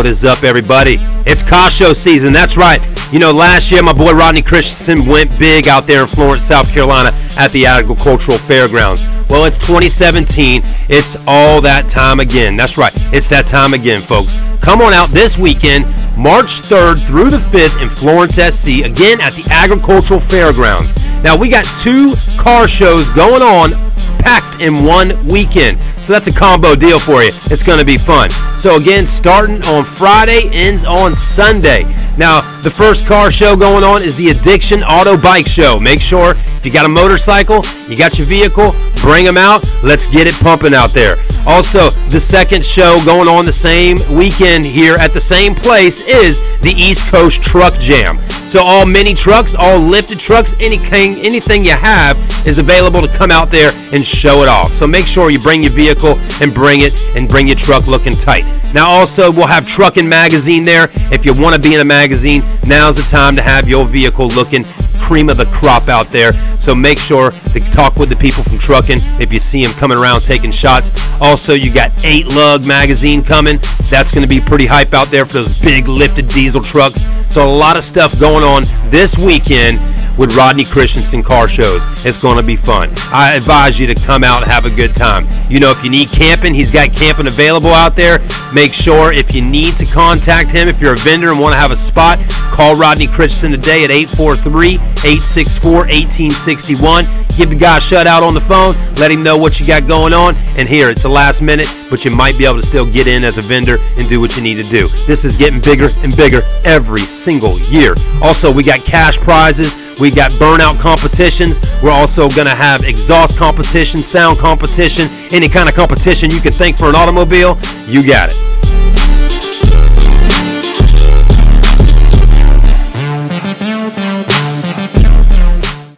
What is up, everybody? It's car show season. That's right. You know, last year my boy Rodney Christensen went big out there in Florence, South Carolina at the Agricultural Fairgrounds. Well, it's 2017. It's all that time again. That's right. It's that time again, folks. Come on out this weekend, March 3rd through the 5th in Florence, SC, again at the Agricultural Fairgrounds. Now, we got two car shows going on packed in one weekend. So that's a combo deal for you. It's going to be fun. So again, starting on Friday, ends on Sunday. Now, the first car show going on is the Addiction Auto Bike Show. Make sure if you got a motorcycle, you got your vehicle, bring them out. Let's get it pumping out there. Also, the second show going on the same weekend here at the same place is the East Coast Truck Jam. So all mini trucks, all lifted trucks, anything anything you have is available to come out there and show it off. So make sure you bring your vehicle and bring it and bring your truck looking tight. Now also we'll have Truckin Magazine there. If you want to be in a magazine, now's the time to have your vehicle looking cream of the crop out there. So make sure to talk with the people from Truckin if you see them coming around taking shots. Also, you got 8 Lug magazine coming. That's going to be pretty hype out there for those big lifted diesel trucks. So a lot of stuff going on this weekend with Rodney Christensen car shows. It's going to be fun. I advise you to come out and have a good time. You know, if you need camping, he's got camping available out there. Make sure if you need to contact him, if you're a vendor and want to have a spot, call Rodney Christensen today at 843 864 1861. Give the guy a shout out on the phone, let him know what you got going on. And here, it's the last minute, but you might be able to still get in as a vendor and do what you need to do. This is getting bigger and bigger every single year. Also, we got cash prizes. We got burnout competitions. We're also going to have exhaust competition, sound competition, any kind of competition you can think for an automobile. You got it.